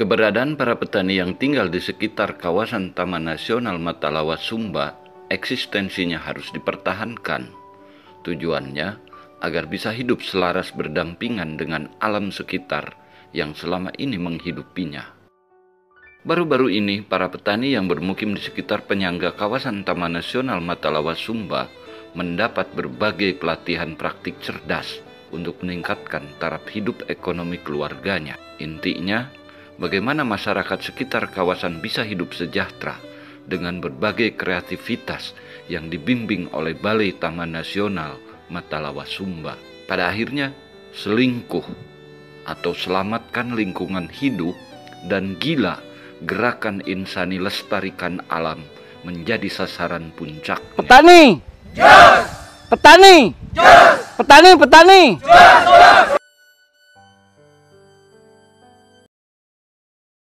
Keberadaan para petani yang tinggal di sekitar kawasan Taman Nasional Matalawa Sumba eksistensinya harus dipertahankan. Tujuannya agar bisa hidup selaras berdampingan dengan alam sekitar yang selama ini menghidupinya. Baru-baru ini, para petani yang bermukim di sekitar penyangga kawasan Taman Nasional Matalawa Sumba mendapat berbagai pelatihan praktik cerdas untuk meningkatkan taraf hidup ekonomi keluarganya. Intinya, bagaimana masyarakat sekitar kawasan bisa hidup sejahtera dengan berbagai kreativitas yang dibimbing oleh Balai Taman Nasional Matalawa Sumba. Pada akhirnya, selingkuh atau selamatkan lingkungan hidup dan gila gerakan insani lestarikan alam menjadi sasaran puncaknya. Petani! Yes! Petani! Yes! Petani, petani! Yes!